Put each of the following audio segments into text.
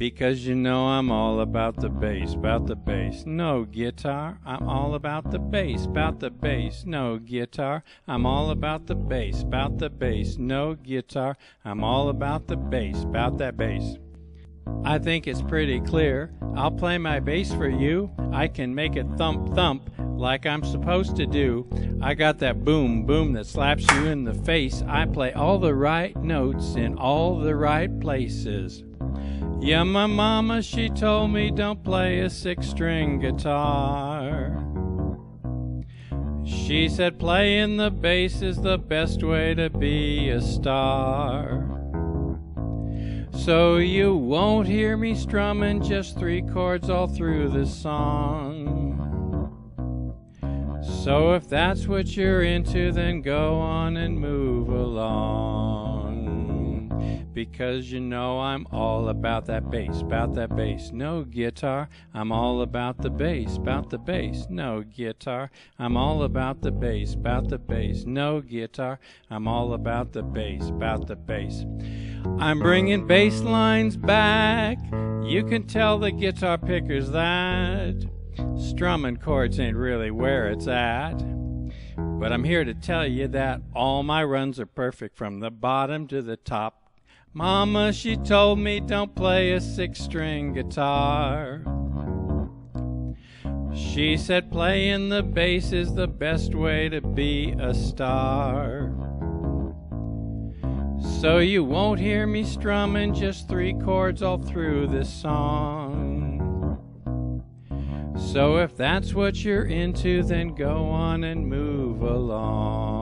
Because you know I'm all about the bass, about the bass. No guitar, I'm all about the bass, about the bass. No guitar, I'm all about the bass, about the bass. No guitar, I'm all about the bass, about that bass. I think it's pretty clear. I'll play my bass for you. I can make it thump thump like I'm supposed to do. I got that boom boom that slaps you in the face. I play all the right notes in all the right places. Yeah, my mama, she told me don't play a six string guitar. She said playing the bass is the best way to be a star. So you won't hear me strumming just three chords all through the song. So if that's what you're into, then go on and move because you know I'm all about that bass, about that bass. No guitar, I'm all about the bass, about the bass. No guitar, I'm all about the bass, about the bass. No guitar, I'm all about the bass, about the bass. I'm bringing bass lines back. You can tell the guitar pickers that strumming chords ain't really where it's at. But I'm here to tell you that all my runs are perfect from the bottom to the top. Mama, she told me don't play a six string guitar. She said playing the bass is the best way to be a star. So you won't hear me strumming just three chords all through this song. So if that's what you're into, then go on and move along.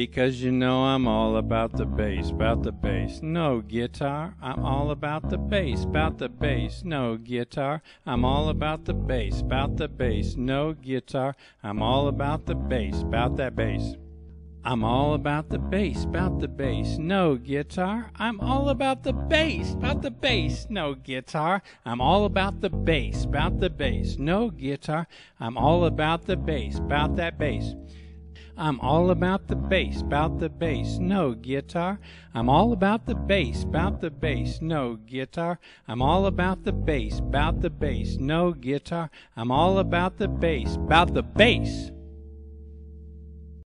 Because you know I'm all about the bass, about the bass. No guitar, I'm all about the bass, about the bass. No guitar, I'm all about the bass, about the bass. No guitar, I'm all about the bass, about that bass. I'm all about the bass, about the bass. No guitar, I'm all about the bass, about the bass. No guitar, I'm all about the bass, about the bass. No guitar, I'm all about the bass, about that bass. I'm all about the bass, about the bass, no guitar. I'm all about the bass, about the bass, no guitar. I'm all about the bass, about the bass, no guitar. I'm all about the bass, about the bass.